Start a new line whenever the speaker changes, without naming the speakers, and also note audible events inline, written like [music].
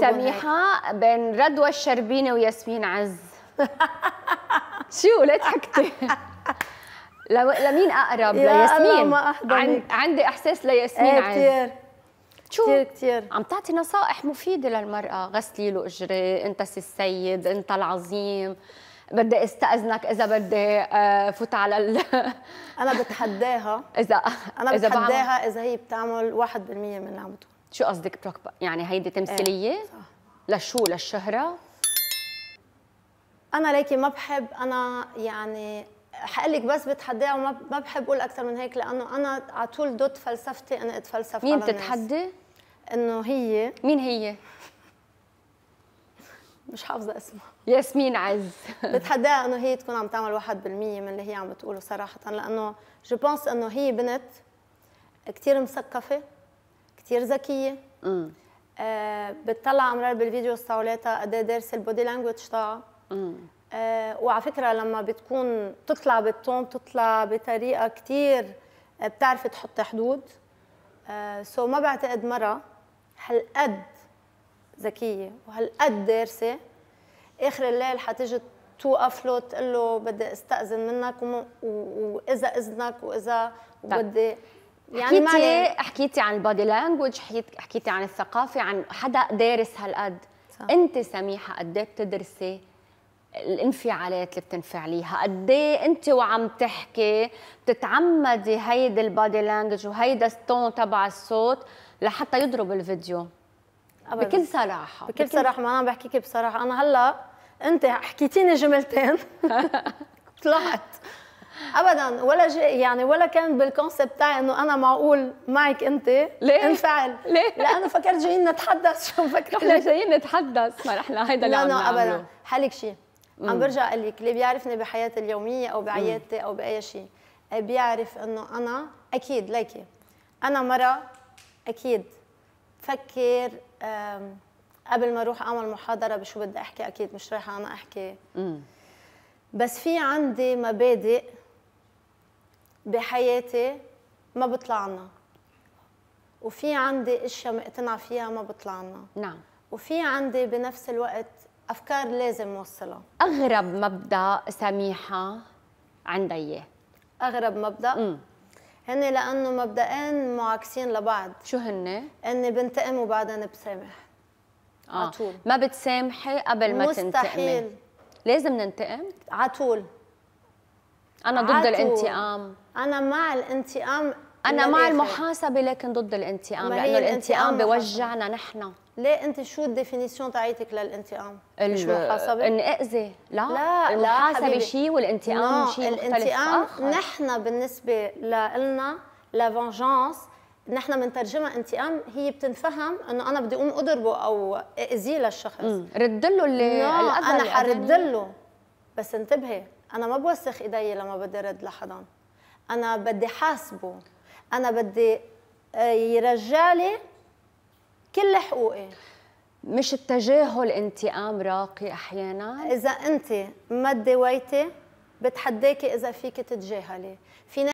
سميحة بين رضوى الشربيني وياسمين عز. [laughs] شو لا ضحكتي [laughs] لمين
أقرب؟
لياسمين. عن... عندي إحساس لياسمين
إيه
عز.
كثير
شو؟
كثير كثير
عم تعطي نصائح مفيدة للمرأة. غسلي له إجري أنت سي السيد أنت العظيم. بدي أستأذنك إذا بدي آه، فوت على ال... [laughs]
أنا بتحداها.
إذا أنا
بتحداها إذا هي بتعمل 1% من اللي عم بتقول.
شو قصدك بتوك- يعني هيدي؟
إيه، صح.
لشو للشهرة؟
أنا ليكي ما بحب أنا يعني حقلك بس بتحداها وما ما بحب أقول أكثر من هيك لأنه أنا على طول ضد فلسفتي إني أتفلسف
مين
على.
بتتحدي؟
إنه هي
مين هي؟
مش حافظة اسمها
ياسمين عز [laughs]
بتحداها إنه هي تكون عم تعمل 1% من اللي هي عم بتقوله صراحة لأنه جو بونس إنه هي بنت كثير مثقفة كثير ذكية.
امم
آه بتطلع أمرار بال videos تاعولاتها قد إيه دارسة ال body language تاعها آه وعلى فكرة لما بتكون تطلع بال tone بتطلع بطريقة كثير بتعرف تحط حدود. آه so ما بعتقد مرة هالقد ذكية وهالقد دارسة. آخر الليل حتيجي توقف له تقول له بدي أستأذن منك وإذا إذنك وإذا وبدي
يعني حكيتي. حكيتي عن ال body language حكيت- حكيتي عن الثقافة عن حدا دارس هالقد
صح.
انت سميحة قد إيه بتدرسي الانفعالات اللي بتنفعليها قد إيه انت وعم تحكي بتتعمدي هيدي ال body language وهيدا ال tone تبع الصوت لحتى يضرب الفيديو
أبداً.
بكل صراحة
بكل صراحة ما أنا بحكيك بصراحة أنا هلأ انت حكيتيني جملتين [laughs] طلعت ابدا ولا جي يعني ولا كان بالكونسيبت تاعي إنه أنا معقول معك أنت.
ليه؟
انفعل. [laughs]
ليه؟
لأنه فكرت جايين نتحدث. [laughs] شو مفكره
نحن جايين نتحدث. ما نحن هيدا اللي
لا
عم
لا ابدا. حالك شيء. عم برجع أقول لك اللي بيعرفني بحياتي اليومية أو بعيادتي أو بأي شيء بيعرف إنه أنا أكيد ليكي. أنا مرة أكيد بفكر قبل ما أروح أعمل محاضرة بشو بدي أحكي أكيد مش رايحة أنا أحكي.
مم.
بس في عندي مبادئ بحياتي ما بطلع عنها وفي عندي أشياء مقتنعة فيها ما بطلع عنها
نعم.
وفي عندي بنفس الوقت أفكار لازم أوصلها.
أغرب مبدأ سميحة عندها إياه.
أغرب مبدأ؟
مم.
هن لأنه مبدئين معاكسين لبعض.
شو هن؟
إني بنتقم وبعدين بسامح
آه.
على طول.
ما بتسامحي قبل ما تنتقمي.
مستحيل.
لازم ننتقم؟
على طول
أنا ضد. الانتقام.
أنا مع الانتقام
أنا مع. المحاسبة لكن ضد الانتقام.
لأنه
الانتقام بوجعنا نحن.
ليه؟ أنت شو الديفينيسيون تاعيتك للانتقام؟ مش محاسبة؟
اني أذي. لا.
لا المحاسبة.
شيء والانتقام شيء
الانتقام نحن بالنسبة لنا لا فونجانس نحن بنترجمها انتقام هي بتنفهم إنه أنا بدي أقوم أضربه أو اذيه للشخص.
رد له اللي
لا
الأذى أنا
حرد. له بس انتبهي أنا ما بوسخ إيدي لما بدي رد لحدا أنا بدي حاسبه. أنا بدي آه، يرجع لي كل حقوقي.
مش التجاهل انتقام راقي أحيانا؟
إذا أنت ما تداويتي بتحداكي إذا فيك تتجاهلي. في